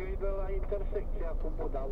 Construída a intersecção é com o modal.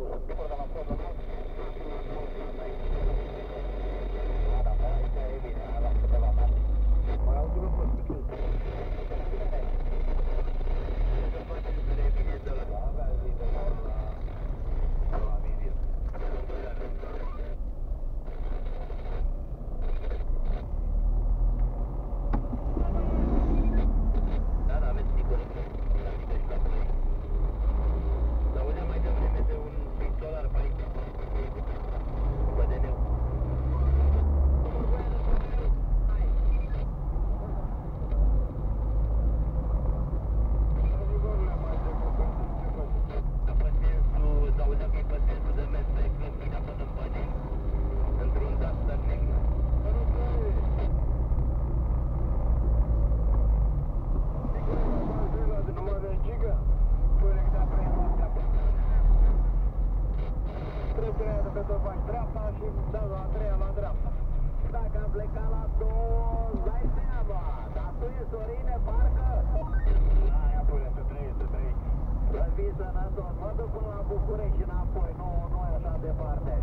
Trecerea de pe tot faci dreapta și dau la a treia la dreapta. Dacă am plecat la două, dai seama. Dar tu e Sorine, parcă? Da, ia pune, să trăiești, să trăiești. Să fii sănătos. Mă duc până la București și înapoi. Nu, nu e așa departe.